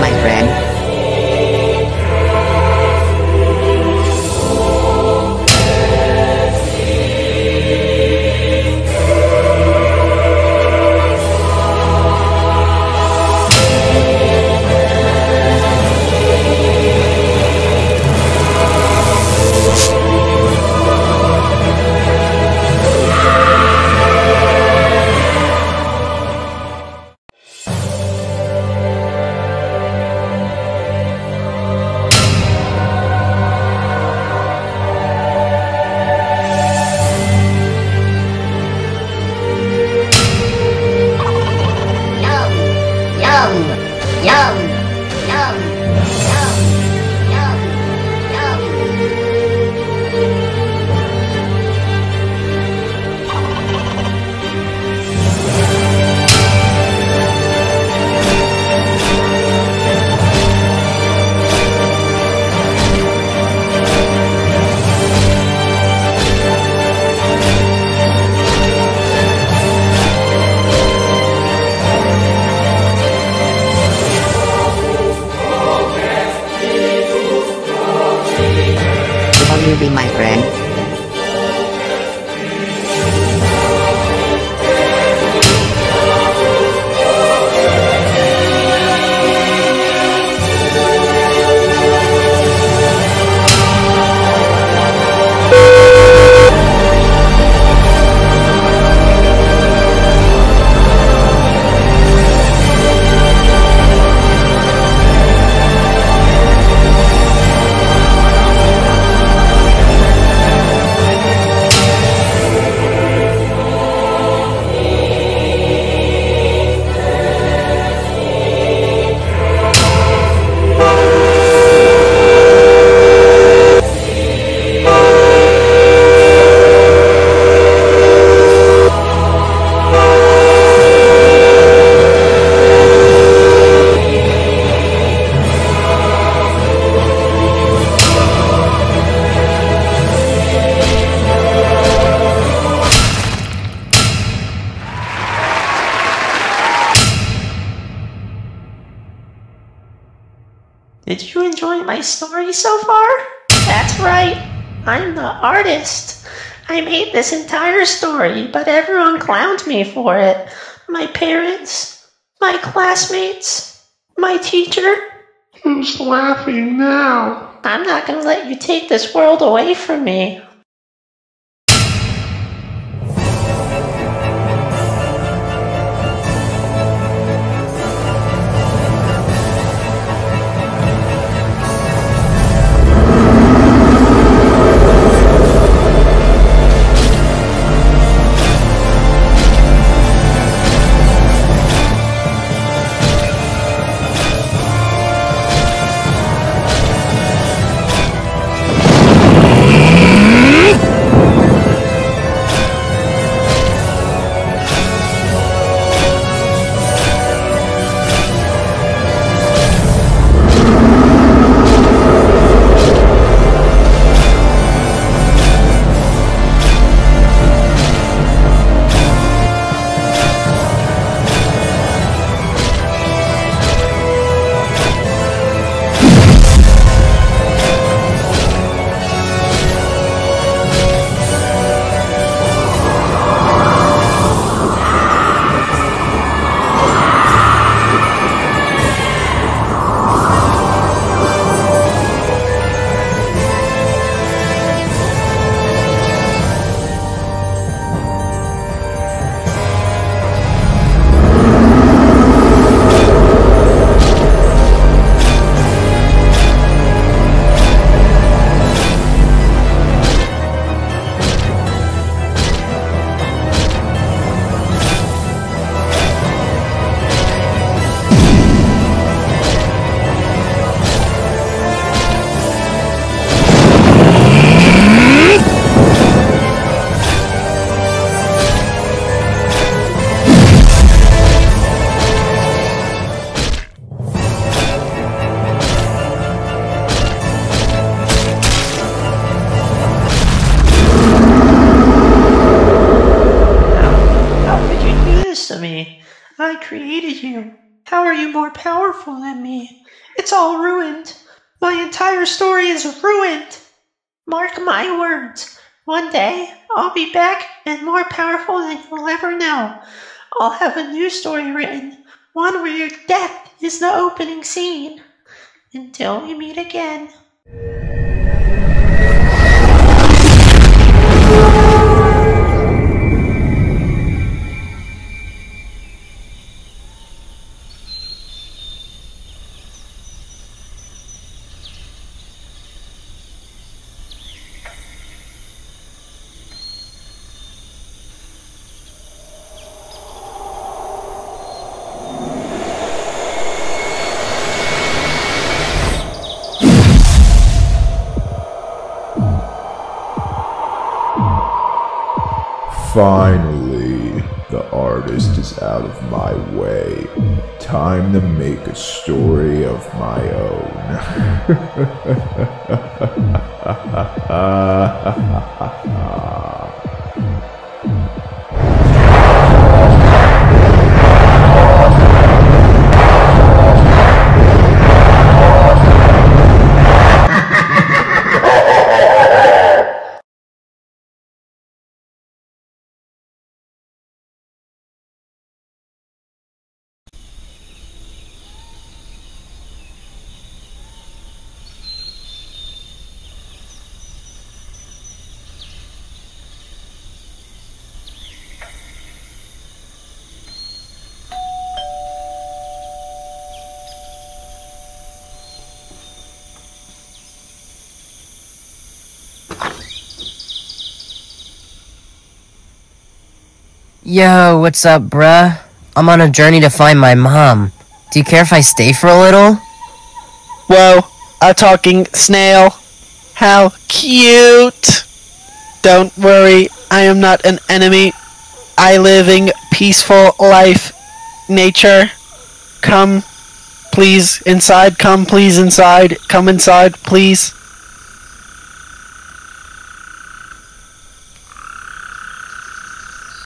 my friend. you be my friend? Did you enjoy my story so far? That's right. I'm the artist. I made this entire story, but everyone clowned me for it. My parents, my classmates, my teacher. Who's laughing now? I'm not gonna let you take this world away from me. Created you. How are you more powerful than me? It's all ruined. My entire story is ruined. Mark my words. One day, I'll be back and more powerful than you'll ever know. I'll have a new story written, one where your death is the opening scene. Until we meet again. Finally, the artist is out of my way. Time to make a story of my own. Yo, what's up, bruh? I'm on a journey to find my mom. Do you care if I stay for a little? Whoa, a talking snail. How cute! Don't worry, I am not an enemy. I living peaceful life. Nature. Come, please, inside. Come, please, inside. Come inside, please.